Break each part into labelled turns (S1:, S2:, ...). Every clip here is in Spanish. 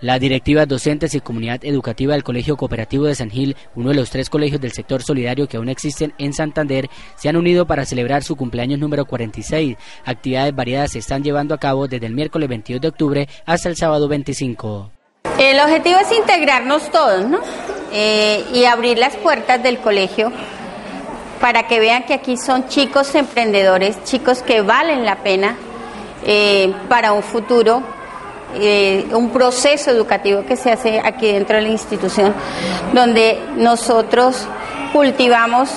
S1: Las directivas docentes y comunidad educativa del Colegio Cooperativo de San Gil, uno de los tres colegios del sector solidario que aún existen en Santander, se han unido para celebrar su cumpleaños número 46. Actividades variadas se están llevando a cabo desde el miércoles 22 de octubre hasta el sábado 25.
S2: El objetivo es integrarnos todos, ¿no? Eh, y abrir las puertas del colegio para que vean que aquí son chicos emprendedores, chicos que valen la pena eh, para un futuro eh, un proceso educativo que se hace aquí dentro de la institución, donde nosotros cultivamos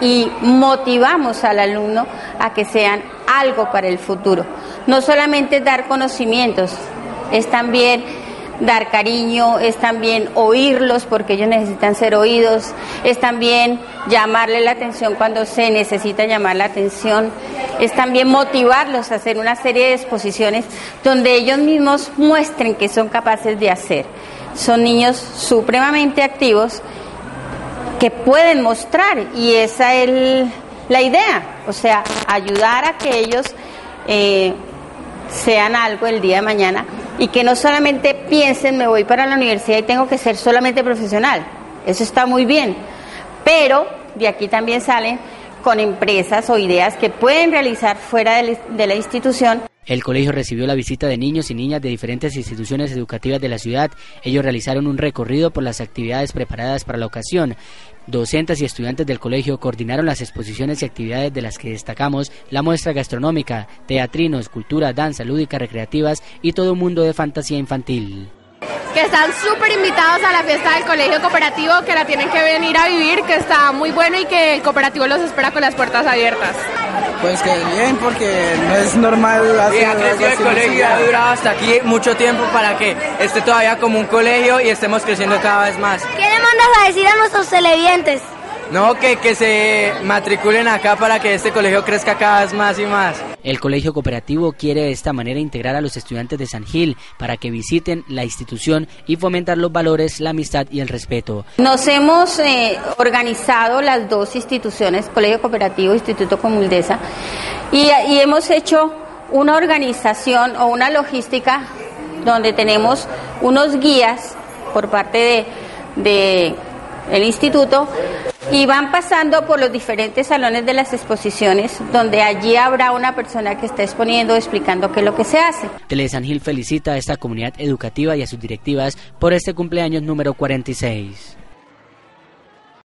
S2: y motivamos al alumno a que sean algo para el futuro. No solamente dar conocimientos, es también dar cariño, es también oírlos porque ellos necesitan ser oídos, es también llamarle la atención cuando se necesita llamar la atención, es también motivarlos a hacer una serie de exposiciones donde ellos mismos muestren que son capaces de hacer. Son niños supremamente activos que pueden mostrar y esa es la idea, o sea, ayudar a que ellos eh, sean algo el día de mañana y que no solamente piensen me voy para la universidad y tengo que ser solamente profesional, eso está muy bien, pero de aquí también salen con empresas o ideas que pueden realizar fuera de la institución.
S1: El colegio recibió la visita de niños y niñas de diferentes instituciones educativas de la ciudad. Ellos realizaron un recorrido por las actividades preparadas para la ocasión. Docentes y estudiantes del colegio coordinaron las exposiciones y actividades de las que destacamos la muestra gastronómica, teatrinos, cultura, danza, lúdica, recreativas y todo un mundo de fantasía infantil
S3: que están súper invitados a la fiesta del colegio cooperativo, que la tienen que venir a vivir, que está muy bueno y que el cooperativo los espera con las puertas abiertas.
S4: Pues que bien, porque no es normal
S5: hacer sí, el colegio ha durado hasta aquí mucho tiempo para que esté todavía como un colegio y estemos creciendo cada vez más.
S6: ¿Qué le mandas a decir a nuestros televidentes?
S5: No, que, que se matriculen acá para que este colegio crezca cada vez más y más.
S1: El colegio cooperativo quiere de esta manera integrar a los estudiantes de San Gil para que visiten la institución y fomentar los valores, la amistad y el respeto.
S2: Nos hemos eh, organizado las dos instituciones, Colegio Cooperativo, Instituto Comuldesa, y, y hemos hecho una organización o una logística donde tenemos unos guías por parte de, de el instituto y van pasando por los diferentes salones de las exposiciones, donde allí habrá una persona que está exponiendo, explicando qué es lo que se hace.
S1: Tele San Gil felicita a esta comunidad educativa y a sus directivas por este cumpleaños número 46.